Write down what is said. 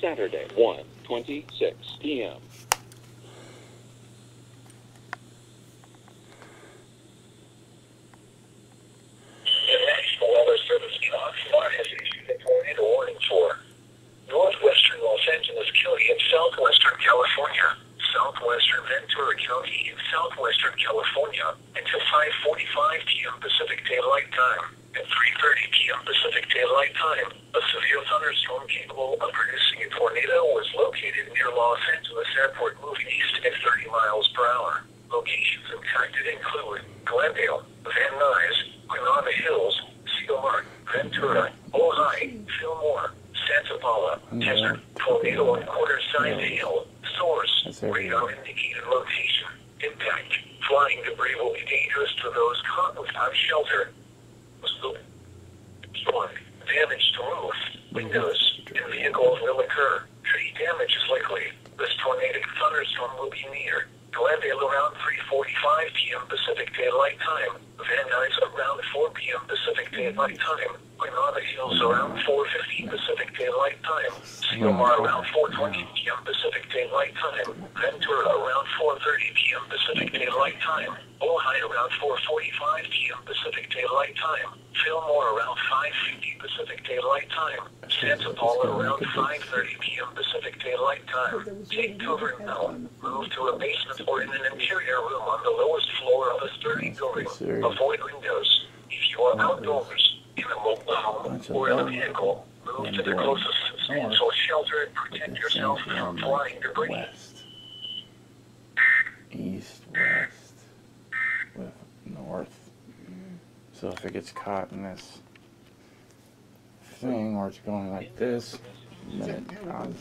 Saturday, 1:26 p.m. The National Weather Service in Oxnard has issued a warning for northwestern Los Angeles County and southwestern California, southwestern Ventura County and southwestern California until 5:45 p.m. Pacific Daylight Time. At 3:30 p.m. Pacific Daylight Time, a severe thunderstorm capable of producing a tornado was located near Los Angeles Airport, moving east at 30 miles per hour. Locations impacted include Glendale, Van Nuys, Granada Hills, Sylmar, Ventura, Ojai, Fillmore, Santa Paula, Desert, Tornado and Quarter Side Hill, Source, radar indicated location, impact, flying debris will be dangerous to those caught without shelter. One, damage to roof, windows, and vehicles will occur. Tree damage is likely. This tornadic thunderstorm will be near Glendale around 3:45 p.m. Pacific Daylight Time. Van Nuys around 4 p.m. Pacific Daylight Time. Granada Hills around 4:15 Pacific Daylight Sycamore around 4:20 p.m. Pacific Daylight Time. Ventura around 4:30 p.m. Pacific Daylight Time. Ojai around 4:45 p.m. Pacific Daylight Time. Fillmore around 5:50 Pacific Daylight Time. Santa Paula around 5:30 p.m. Pacific Daylight Time. Take cover now. Move to a basement or in an interior room on the lowest floor of a sturdy building. Avoid windows. If you are outdoors, in a mobile home, or in a vehicle, move to the closest shelter and protect yourself from flying debris. West. East, west, with north. So if it gets caught in this thing or it's going like this, then it, um,